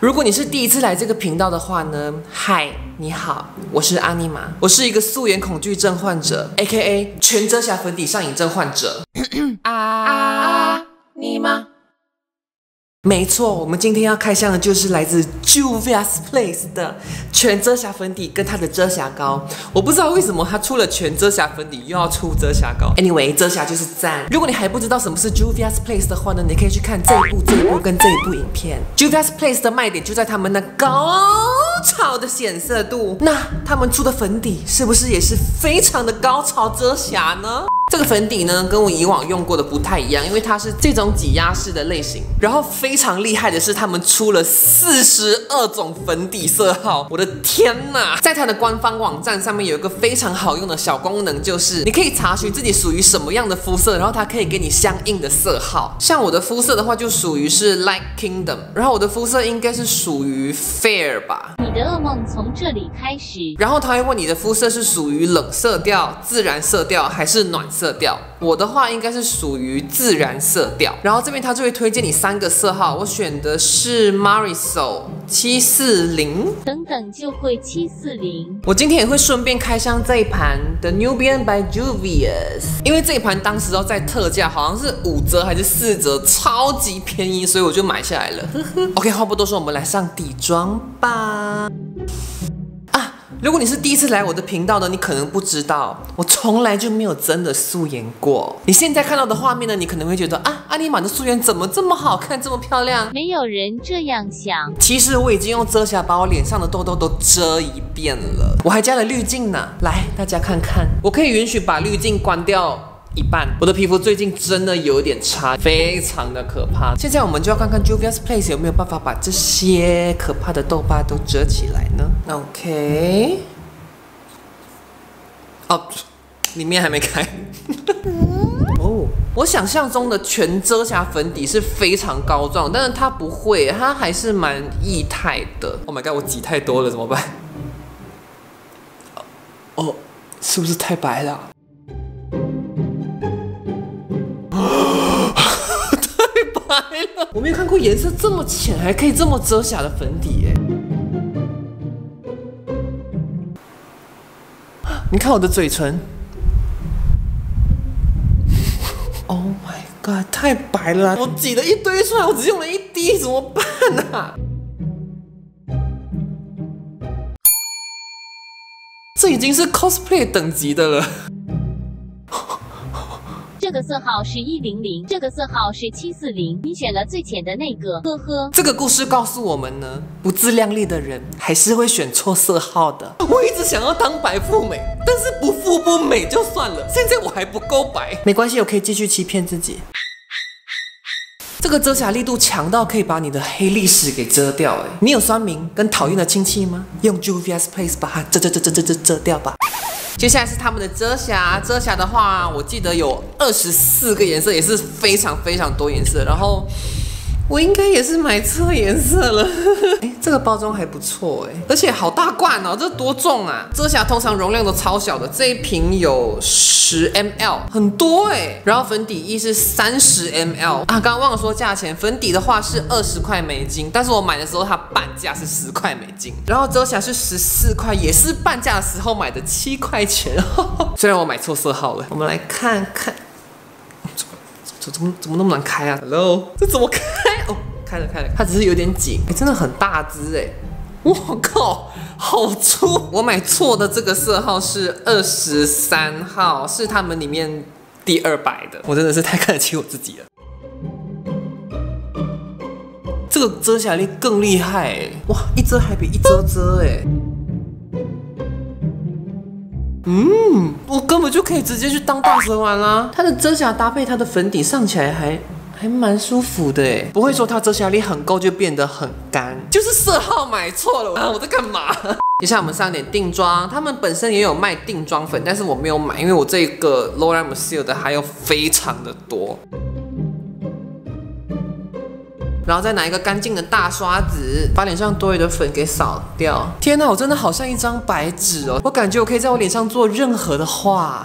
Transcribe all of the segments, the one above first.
如果你是第一次来这个频道的话呢，嗨，你好，我是阿尼玛，我是一个素颜恐惧症患者，A.K.A 全遮瑕粉底上瘾症患者。啊，尼玛。没错，我们今天要开箱的就是来自 Juvia's Place 的全遮瑕粉底跟它的遮瑕膏。我不知道为什么它出了全遮瑕粉底又要出遮瑕膏。Anyway，遮瑕就是赞。如果你还不知道什么是 Juvia's Place 的话呢，你可以去看这一部、这一部跟这一部影片。Juvia's Place 的卖点就在他们那高潮的显色度。那他们出的粉底是不是也是非常的高潮遮瑕呢？这个粉底呢，跟我以往用过的不太一样，因为它是这种挤压式的类型。然后非常厉害的是，他们出了四十二种粉底色号。我的天呐！在它的官方网站上面有一个非常好用的小功能，就是你可以查询自己属于什么样的肤色，然后它可以给你相应的色号。像我的肤色的话，就属于是 Light Kingdom，然后我的肤色应该是属于 Fair 吧。你的噩梦从这里开始。然后他会问你的肤色是属于冷色调、自然色调还是暖色调。我的话应该是属于自然色调。然后这边它就会推荐你三个色号，我选的是 Marisol 七四零。等等就会七四零。我今天也会顺便开箱这一盘的 Nubian by Juvius，因为这一盘当时都在特价，好像是五折还是四折，超级便宜，所以我就买下来了。OK，话不多说，我们来上底妆吧。如果你是第一次来我的频道的，你可能不知道，我从来就没有真的素颜过。你现在看到的画面呢，你可能会觉得啊，阿尼玛的素颜怎么这么好看，这么漂亮？没有人这样想。其实我已经用遮瑕把我脸上的痘痘都遮一遍了，我还加了滤镜呢。来，大家看看，我可以允许把滤镜关掉。一半，我的皮肤最近真的有点差，非常的可怕。现在我们就要看看 Juvia's Place 有没有办法把这些可怕的痘疤都遮起来呢？OK，哦，里面还没开。哦，我想象中的全遮瑕粉底是非常膏状，但是它不会，它还是蛮液态的。Oh my god，我挤太多了，怎么办？哦，是不是太白了？我没有看过颜色这么浅还可以这么遮瑕的粉底耶！你看我的嘴唇，Oh my god，太白了！我挤了一堆出来，我只用了一滴，怎么办呢？这已经是 cosplay 等级的了。这个色号是一零零，这个色号是七四零，你选了最浅的那个，呵呵。这个故事告诉我们呢，不自量力的人还是会选错色号的。我一直想要当白富美，但是不富不美就算了，现在我还不够白，没关系，我可以继续欺骗自己。这个遮瑕力度强到可以把你的黑历史给遮掉，哎，你有酸民跟讨厌的亲戚吗？用 Juvia's Place 把它遮遮遮遮遮遮遮掉吧。接下来是他们的遮瑕，遮瑕的话，我记得有二十四个颜色，也是非常非常多颜色。然后我应该也是买错颜色了。哎，这个包装还不错哎，而且好大罐哦，这多重啊？遮瑕通常容量都超小的，这一瓶有十 ml，很多哎。然后粉底液是三十 ml 啊，刚刚忘了说价钱，粉底的话是二十块美金，但是我买的时候它半价是十块美金。然后遮瑕是十四块，也是半价的时候买的七块钱。虽然我买错色号了，我们来看看。怎么怎么怎么那么难开啊？Hello，这怎么开？哦，开了开了，它只是有点紧。哎，真的很大只哎！我靠，好粗！我买错的这个色号是二十三号，是他们里面第二百的。我真的是太看得起我自己了。这个遮瑕力更厉害哎！哇，一遮还比一遮遮哎。嗯，我根本就可以直接去当大蛇丸啦！它的遮瑕搭配它的粉底上起来还还蛮舒服的哎，不会说它遮瑕力很够就变得很干，就是色号买错了啊！我在干嘛？接下来我们上点定妆，他们本身也有卖定妆粉，但是我没有买，因为我这个 Laura Mercier 的还有非常的多。然后再拿一个干净的大刷子，把脸上多余的粉给扫掉。天哪，我真的好像一张白纸哦！我感觉我可以在我脸上做任何的画。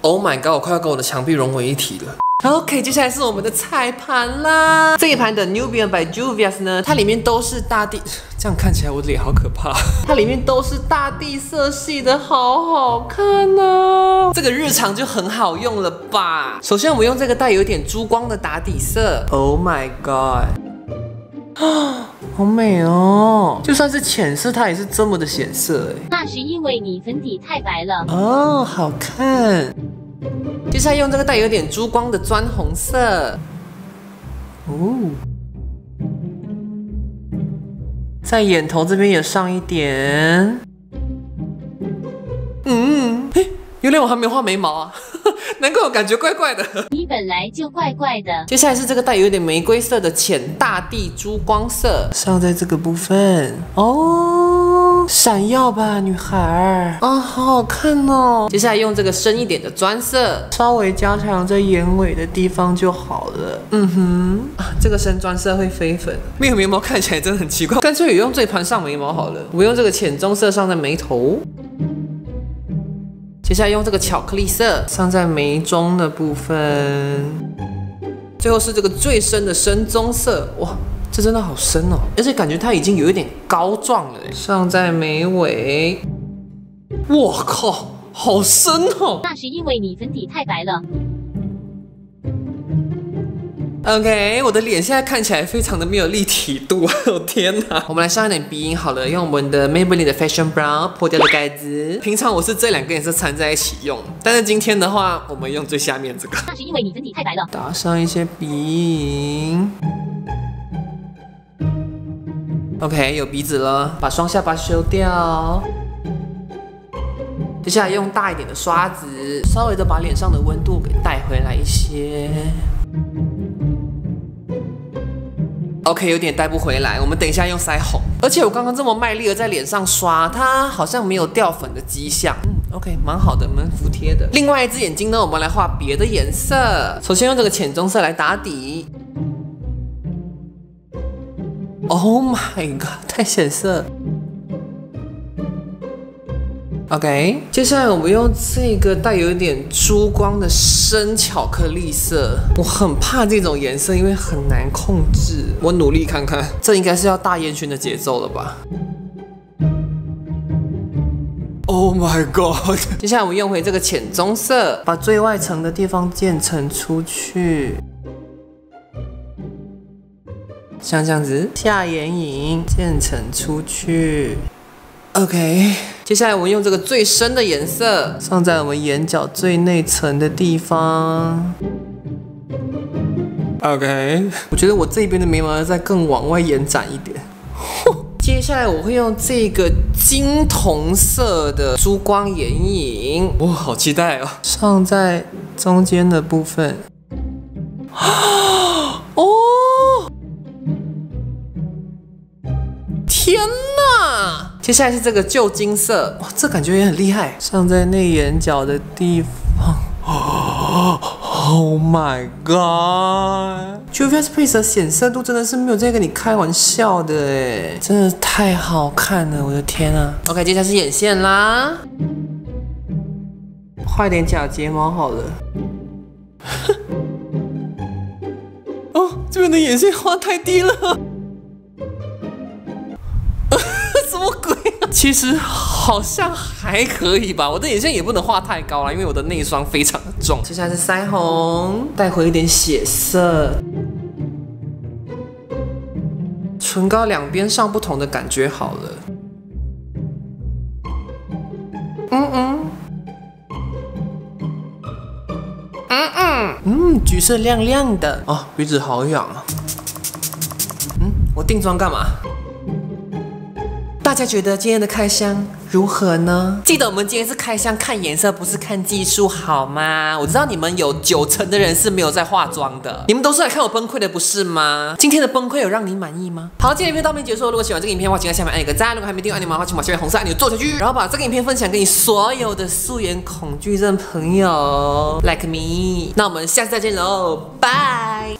Oh my god，我快要跟我的墙壁融为一体了。OK，接下来是我们的彩盘啦。这一盘的 Nubian by Juvia's 呢，它里面都是大地，这样看起来我的脸好可怕。它里面都是大地色系的，好好看哦。这个日常就很好用了吧？首先我们用这个带有点珠光的打底色。Oh my god！啊，好美哦！就算是浅色，它也是这么的显色哎。那是因为你粉底太白了。哦，好看。接下来用这个带有点珠光的砖红色，哦，在眼头这边也上一点，嗯，嘿，原来我还没画眉毛啊。难怪我感觉怪怪的。你本来就怪怪的。接下来是这个带有点玫瑰色的浅大地珠光色，上在这个部分。哦，闪耀吧，女孩啊，好好看哦。接下来用这个深一点的砖色，稍微加强在眼尾的地方就好了。嗯哼，啊，这个深砖色会飞粉，没有眉毛看起来真的很奇怪，干脆也用这盘上眉毛好了。我用这个浅棕色上在眉头。接下来用这个巧克力色上在眉中的部分，最后是这个最深的深棕色，哇，这真的好深哦，而且感觉它已经有一点膏状了，上在眉尾，我靠，好深哦，那是因为你粉底太白了。OK，我的脸现在看起来非常的没有立体度，我天哪！我们来上一点鼻影好了，用我们的 Maybelline 的 Fashion Brow 破掉的盖子。平常我是这两个颜色掺在一起用，但是今天的话，我们用最下面这个。那是因为你粉底太白了。打上一些鼻影。OK，有鼻子了，把双下巴修掉。接下来用大一点的刷子，稍微的把脸上的温度给带回来一些。OK，有点带不回来，我们等一下用腮红。而且我刚刚这么卖力的在脸上刷，它好像没有掉粉的迹象。嗯，OK，蛮好的，蛮服帖的。另外一只眼睛呢，我们来画别的颜色。首先用这个浅棕色来打底。Oh my god，太显色。OK，接下来我们用这个带有一点珠光的深巧克力色，我很怕这种颜色，因为很难控制。我努力看看，这应该是要大烟熏的节奏了吧？Oh my god！接下来我们用回这个浅棕色，把最外层的地方渐层出去，像这样子，下眼影渐层出去。OK，接下来我们用这个最深的颜色上在我们眼角最内层的地方。OK，我觉得我这边的眉毛要再更往外延展一点。接下来我会用这个金铜色的珠光眼影，哇，好期待哦！上在中间的部分。接下来是这个旧金色，哇，这感觉也很厉害。上在内眼角的地方，Oh my God！Juvia's Place 的显色度真的是没有在跟你开玩笑的哎，真的太好看了，我的天啊！OK，接下来是眼线啦，画一点假睫毛好了。哦，这边的眼线画太低了。什么鬼啊？其实好像还可以吧。我的眼线也不能画太高了，因为我的内双非常的重。接下来是腮红，带回一点血色。唇膏两边上不同的感觉好了。嗯嗯。嗯嗯。嗯，橘色亮亮的。哦，鼻子好痒啊。嗯，我定妆干嘛？大家觉得今天的开箱如何呢？记得我们今天是开箱看颜色，不是看技术，好吗？我知道你们有九成的人是没有在化妆的，你们都是来看我崩溃的，不是吗？今天的崩溃有让你满意吗？好，今天影片到这边结束。如果喜欢这个影片的话，请在下面按一个赞。如果还没订阅按钮的话，请把下面红色按钮做下去，然后把这个影片分享给你所有的素颜恐惧症朋友，like me。那我们下次再见喽，拜。